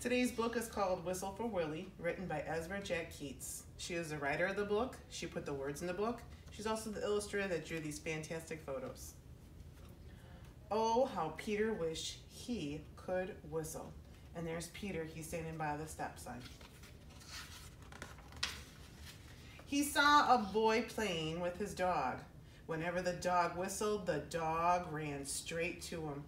Today's book is called Whistle for Willie, written by Ezra Jack Keats. She is the writer of the book. She put the words in the book. She's also the illustrator that drew these fantastic photos. Oh, how Peter wished he could whistle. And there's Peter, he's standing by the stop sign. He saw a boy playing with his dog. Whenever the dog whistled, the dog ran straight to him.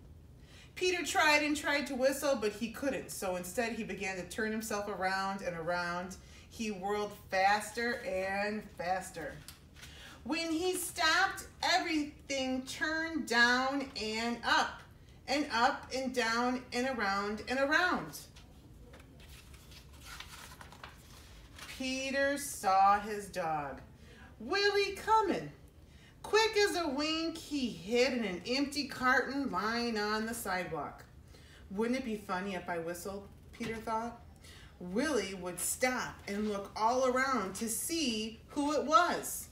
Peter tried and tried to whistle, but he couldn't, so instead he began to turn himself around and around. He whirled faster and faster. When he stopped, everything turned down and up, and up and down and around and around. Peter saw his dog, Willie, coming. Quick as a wink, he hid in an empty carton lying on the sidewalk. Wouldn't it be funny if I whistled? Peter thought. Willie would stop and look all around to see who it was.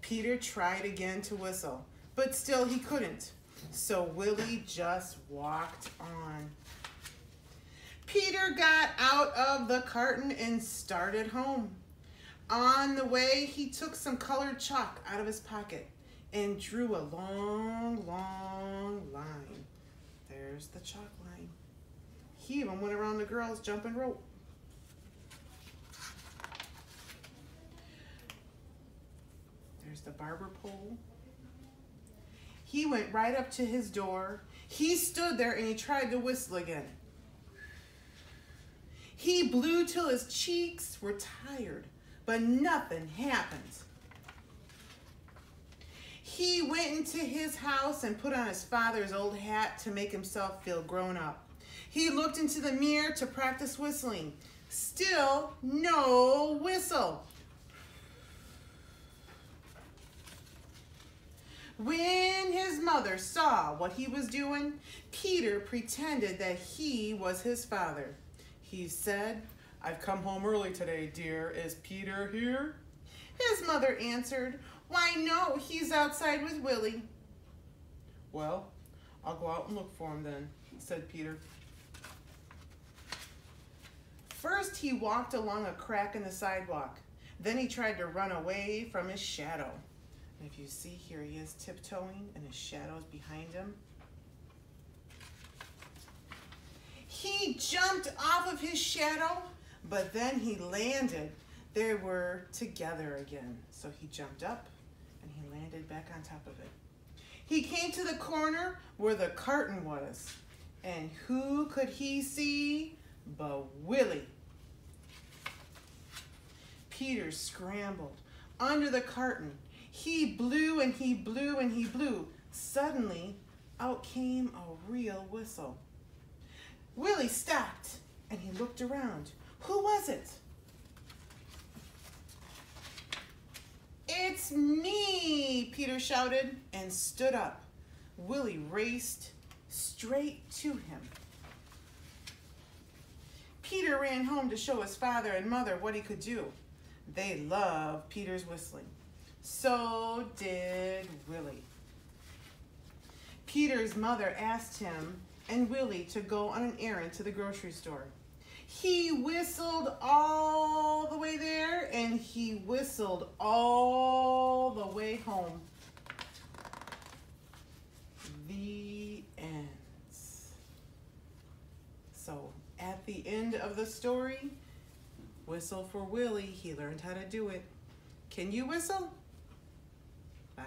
Peter tried again to whistle, but still he couldn't. So Willie just walked on. Peter got out of the carton and started home. On the way, he took some colored chalk out of his pocket and drew a long, long line. There's the chalk line. He even went around the girls jumping rope. There's the barber pole. He went right up to his door. He stood there and he tried to whistle again. He blew till his cheeks were tired, but nothing happened. He went into his house and put on his father's old hat to make himself feel grown up. He looked into the mirror to practice whistling. Still no whistle. When his mother saw what he was doing, Peter pretended that he was his father. He said, I've come home early today, dear. Is Peter here? His mother answered, Why, no, he's outside with Willie. Well, I'll go out and look for him then, said Peter. First, he walked along a crack in the sidewalk. Then he tried to run away from his shadow. And if you see here, he is tiptoeing and his shadow is behind him. He jumped off of his shadow, but then he landed. They were together again. So he jumped up and he landed back on top of it. He came to the corner where the curtain was. And who could he see but Willie? Peter scrambled under the curtain he blew and he blew and he blew. Suddenly, out came a real whistle. Willie stopped and he looked around. Who was it? It's me, Peter shouted and stood up. Willie raced straight to him. Peter ran home to show his father and mother what he could do. They loved Peter's whistling. So did Willie. Peter's mother asked him and Willie to go on an errand to the grocery store. He whistled all the way there and he whistled all the way home. The ends. So at the end of the story, whistle for Willie. He learned how to do it. Can you whistle? Bye.